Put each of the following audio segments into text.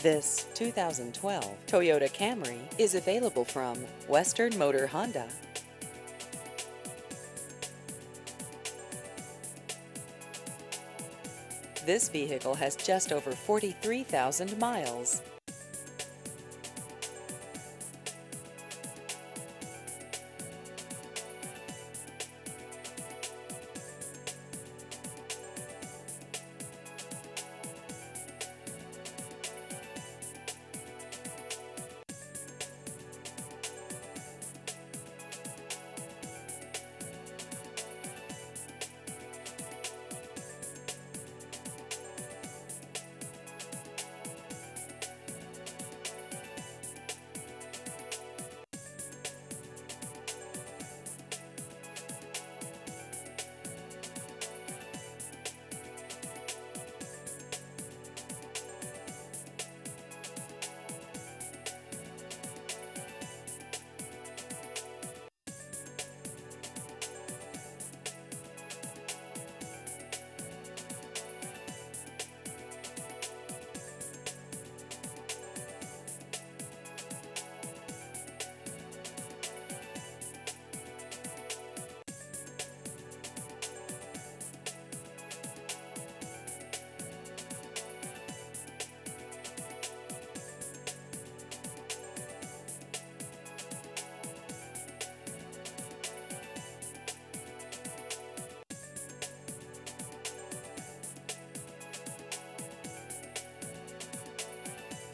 This 2012 Toyota Camry is available from Western Motor Honda. This vehicle has just over 43,000 miles.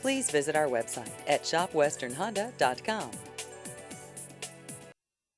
Please visit our website at shopwesternhonda.com.